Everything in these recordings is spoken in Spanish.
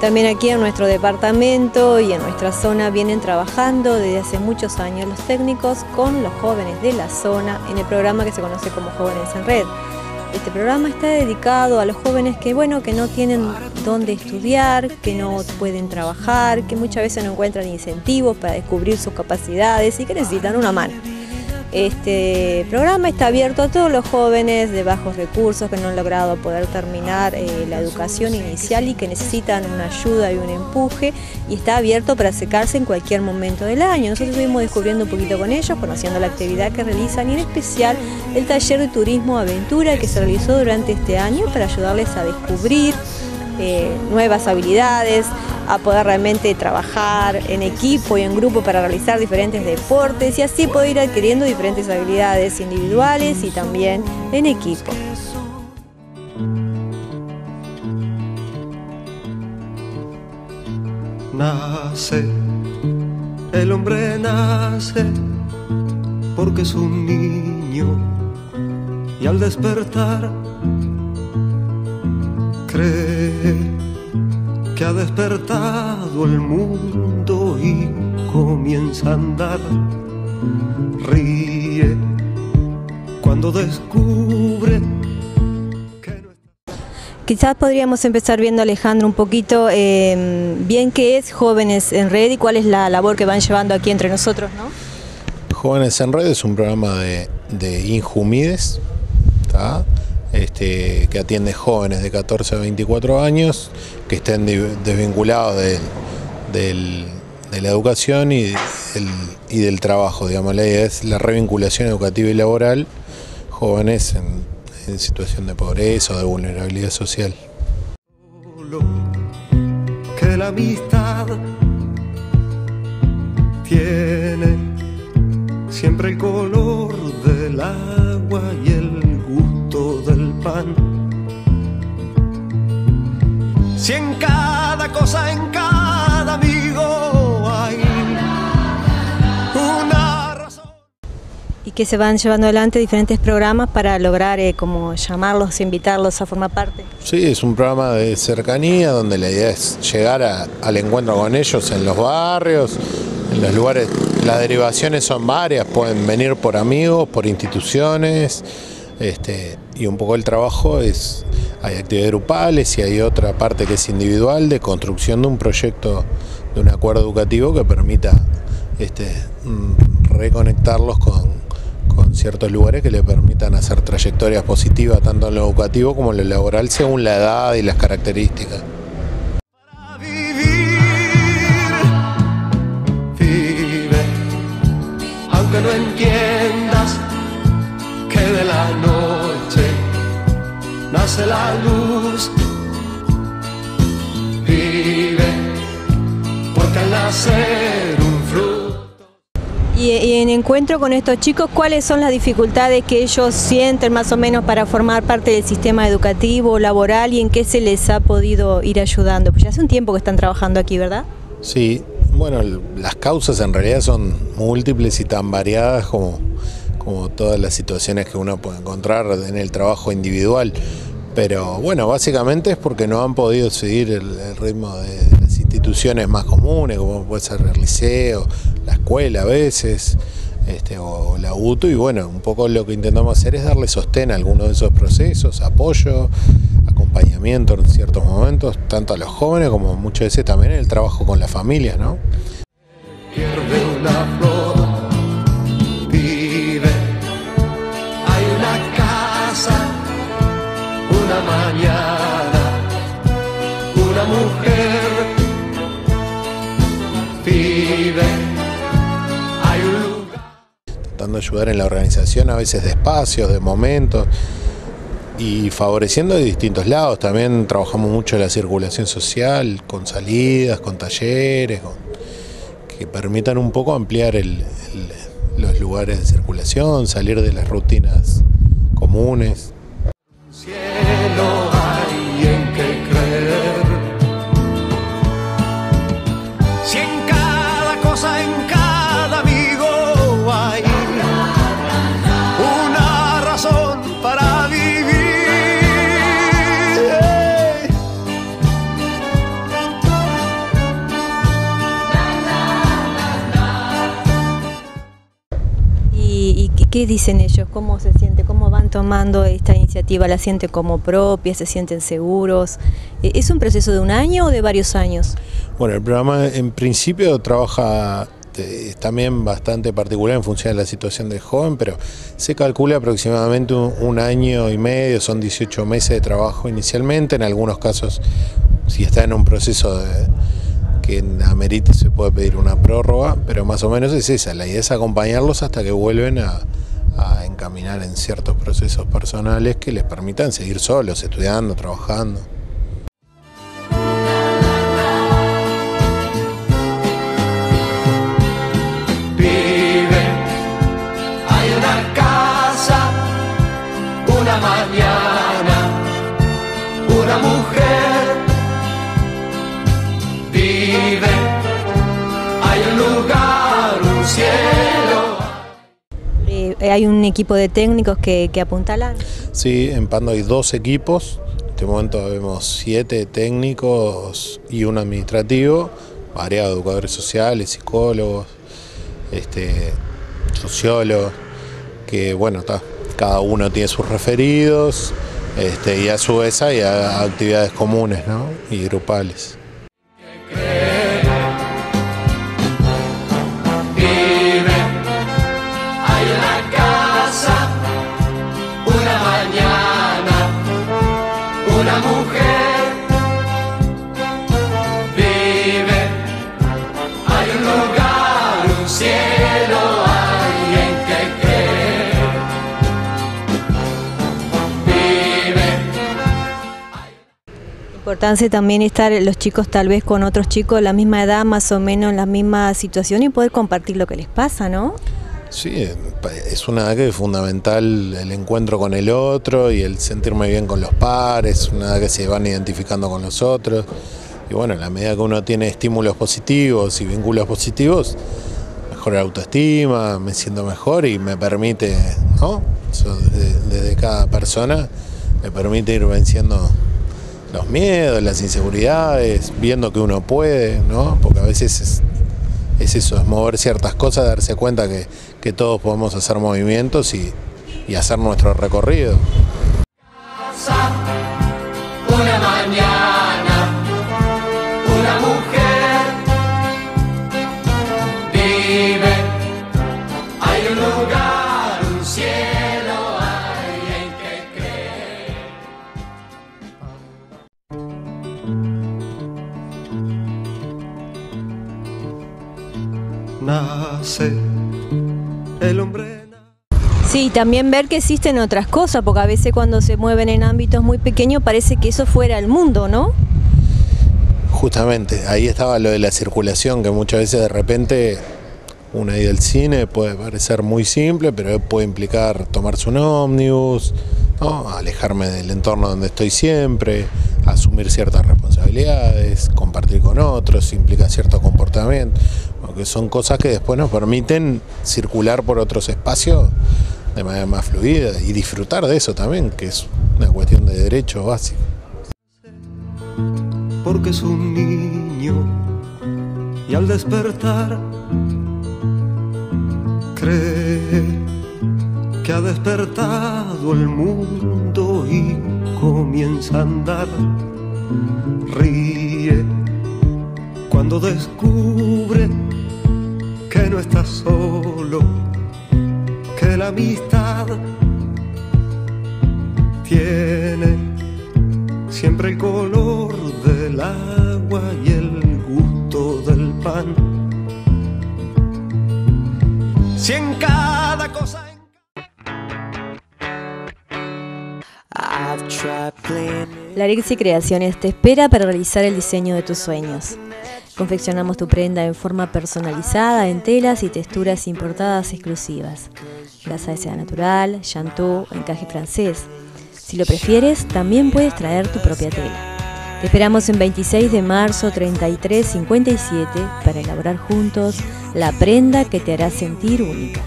También aquí en nuestro departamento y en nuestra zona vienen trabajando desde hace muchos años los técnicos con los jóvenes de la zona en el programa que se conoce como Jóvenes en Red. Este programa está dedicado a los jóvenes que, bueno, que no tienen dónde estudiar, que no pueden trabajar, que muchas veces no encuentran incentivos para descubrir sus capacidades y que necesitan una mano. Este programa está abierto a todos los jóvenes de bajos recursos que no han logrado poder terminar eh, la educación inicial y que necesitan una ayuda y un empuje y está abierto para acercarse en cualquier momento del año. Nosotros estuvimos descubriendo un poquito con ellos, conociendo la actividad que realizan y en especial el taller de turismo aventura que se realizó durante este año para ayudarles a descubrir eh, nuevas habilidades, a poder realmente trabajar en equipo y en grupo para realizar diferentes deportes y así poder ir adquiriendo diferentes habilidades individuales y también en equipo. Nace, el hombre nace porque es un niño y al despertar cree que ha despertado el mundo y comienza a andar. Ríe cuando descubre que no Quizás podríamos empezar viendo, Alejandro, un poquito eh, bien qué es Jóvenes en Red y cuál es la labor que van llevando aquí entre nosotros, ¿no? Jóvenes en Red es un programa de, de Injumides, ¿tá? Este, que atiende jóvenes de 14 a 24 años que estén de- desvinculados de, de la educación y, el- y del trabajo. Digamos. La idea es la revinculación educativa y laboral, jóvenes en, en situación de pobreza o de vulnerabilidad social. que la amistad tiene siempre el color Si en cada cosa, en cada amigo hay una razón. Y que se van llevando adelante diferentes programas para lograr, eh, como llamarlos, invitarlos a formar parte. Sí, es un programa de cercanía donde la idea es llegar a- al encuentro con ellos en los barrios, en los lugares. Las derivaciones son varias, pueden venir por amigos, por instituciones, este, y un poco el trabajo es, hay actividades grupales y hay otra parte que es individual de construcción de un proyecto, de un acuerdo educativo que permita este, mm, reconectarlos con, con ciertos lugares que le permitan hacer trayectorias positivas tanto en lo educativo como en lo laboral según la edad y las características. Nace la luz. Vive, porque al nacer un fruto. Y, y en encuentro con estos chicos, ¿cuáles son las dificultades que ellos sienten más o menos para formar parte del sistema educativo, laboral y en qué se les ha podido ir ayudando? Pues ya hace un tiempo que están trabajando aquí, ¿verdad? Sí, bueno, las causas en realidad son múltiples y tan variadas como, como todas las situaciones que uno puede encontrar en el trabajo individual. Pero bueno, básicamente es porque no han podido seguir el, ritmo de, las instituciones más comunes, como puede ser el liceo, la escuela a veces, este, o, la UTU. Y bueno, un poco lo que intentamos hacer es darle sostén a algunos de esos procesos, apoyo, acompañamiento en ciertos momentos, tanto a los jóvenes como muchas veces también en el trabajo con las familias, ¿no? Mañana, una mujer, vive. Hay un lugar. tratando de ayudar en la organización a veces de espacios, de momentos y favoreciendo de distintos lados. También trabajamos mucho la circulación social, con salidas, con talleres, que permitan un poco ampliar los lugares de circulación, salir de las rutinas comunes. Dicen ellos? ¿Cómo se siente? ¿Cómo van tomando esta iniciativa? ¿La siente como propia? ¿Se sienten seguros? Eh, ¿Es un proceso de un año o de varios años? Bueno, el programa en principio trabaja es también bastante particular en función de la situación del joven, pero se calcula aproximadamente un, año y medio, son 18 meses de trabajo inicialmente, en algunos casos si está en un proceso de, que amerite se puede pedir una prórroga, pero más o menos es esa, la idea es acompañarlos hasta que vuelven a, a encaminar en ciertos procesos personales que les permitan seguir solos, estudiando, trabajando. Eh, ¿Hay un equipo de técnicos que, que apuntalan? Sí, en Pando hay dos equipos. En este momento vemos siete técnicos y un administrativo, variados educadores sociales, psicólogos, este, sociólogos, que bueno, cada uno tiene sus referidos este, y a su vez hay actividades comunes ¿no? y grupales. Importancia también estar los chicos tal vez con otros chicos de la misma edad, más o menos en la misma situación y poder compartir lo que les pasa, ¿no? Sí, es una edad que es fundamental el encuentro con el otro y el sentirme bien con los pares, una edad que se van identificando con los otros. Y bueno, en la medida que uno tiene estímulos positivos y vínculos positivos, mejora la autoestima, me siento mejor y me permite, ¿no? desde cada persona, me permite ir venciendo los miedos, las inseguridades, viendo que uno puede, ¿no? Porque a veces es, eso, es mover ciertas cosas, darse cuenta que, todos podemos hacer movimientos y, y hacer nuestro recorrido. El hombre. Sí, también ver que existen otras cosas, porque a veces cuando se mueven en ámbitos muy pequeños parece que eso fuera el mundo, ¿no? Justamente, ahí estaba lo de la circulación, que muchas veces de repente una ida al cine puede parecer muy simple, pero puede implicar tomarse un ómnibus, alejarme del entorno donde estoy siempre, asumir ciertas responsabilidades, compartir con otros, implica cierto comportamiento que son cosas que después nos permiten circular por otros espacios de manera más fluida y disfrutar de eso también, que es una cuestión de derecho básico. Porque es un niño y al despertar cree que ha despertado el mundo y comienza a andar. Ríe cuando descubre no estás solo, que la amistad tiene siempre el color del agua y el gusto del pan. Si en cada cosa... La Rixi Creaciones te espera para realizar el diseño de tus sueños. Confeccionamos tu prenda en forma personalizada en telas y texturas importadas exclusivas. Grasa de seda natural, chantou, encaje francés. Si lo prefieres, también puedes traer tu propia tela. Te esperamos en 26 de marzo 3357 para elaborar juntos la prenda que te hará sentir única.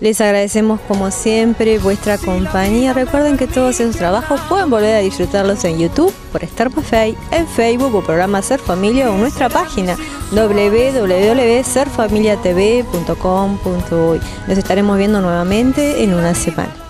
Les agradecemos como siempre vuestra compañía. Recuerden que todos esos trabajos pueden volver a disfrutarlos en YouTube por Star Buffet, en Facebook o programa Ser Familia o nuestra página www.serfamiliatv.com.uy. Nos estaremos viendo nuevamente en una semana.